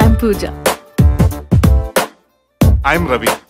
I'm Pooja. I'm Ravi.